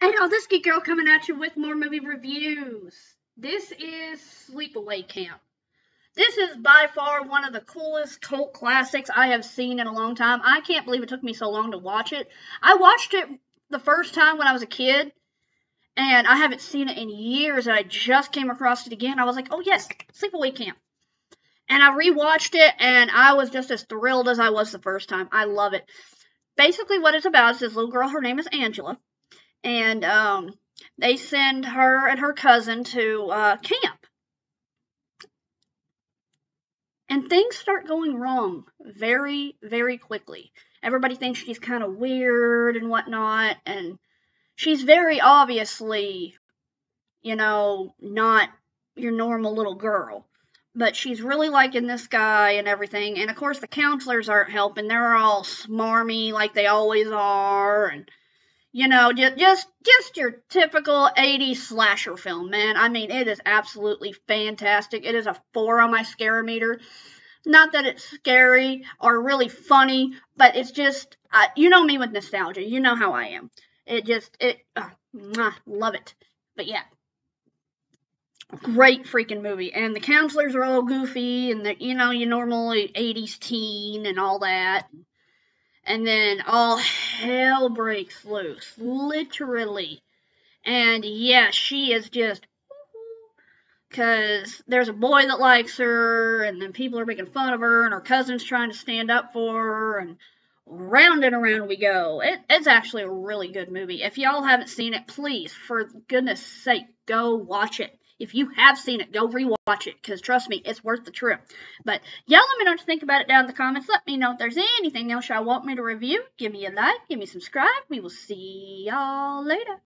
Hey y'all, this Geek Girl coming at you with more movie reviews. This is Sleepaway Camp. This is by far one of the coolest cult classics I have seen in a long time. I can't believe it took me so long to watch it. I watched it the first time when I was a kid, and I haven't seen it in years, and I just came across it again. I was like, oh yes, Sleepaway Camp. And I rewatched it, and I was just as thrilled as I was the first time. I love it. Basically, what it's about is this little girl, her name is Angela and um, they send her and her cousin to uh, camp. And things start going wrong very, very quickly. Everybody thinks she's kind of weird and whatnot, and she's very obviously, you know, not your normal little girl. But she's really liking this guy and everything. And of course, the counselors aren't helping. They're all smarmy like they always are. And you know, just just your typical 80s slasher film, man. I mean, it is absolutely fantastic. It is a four on my scare meter. Not that it's scary or really funny, but it's just, uh, you know me with nostalgia. You know how I am. It just, it, uh, mwah, love it. But yeah, great freaking movie. And the counselors are all goofy, and the, you know, your normal 80s teen and all that and then all hell breaks loose, literally. And yeah, she is just because there's a boy that likes her, and then people are making fun of her, and her cousin's trying to stand up for her, and round and around we go. It, it's actually a really good movie. If y'all haven't seen it, please, for goodness sake, go watch it. If you have seen it, go rewatch it because trust me, it's worth the trip. But y'all let me know what you think about it down in the comments. Let me know if there's anything else y'all want me to review. Give me a like, give me subscribe. We will see y'all later.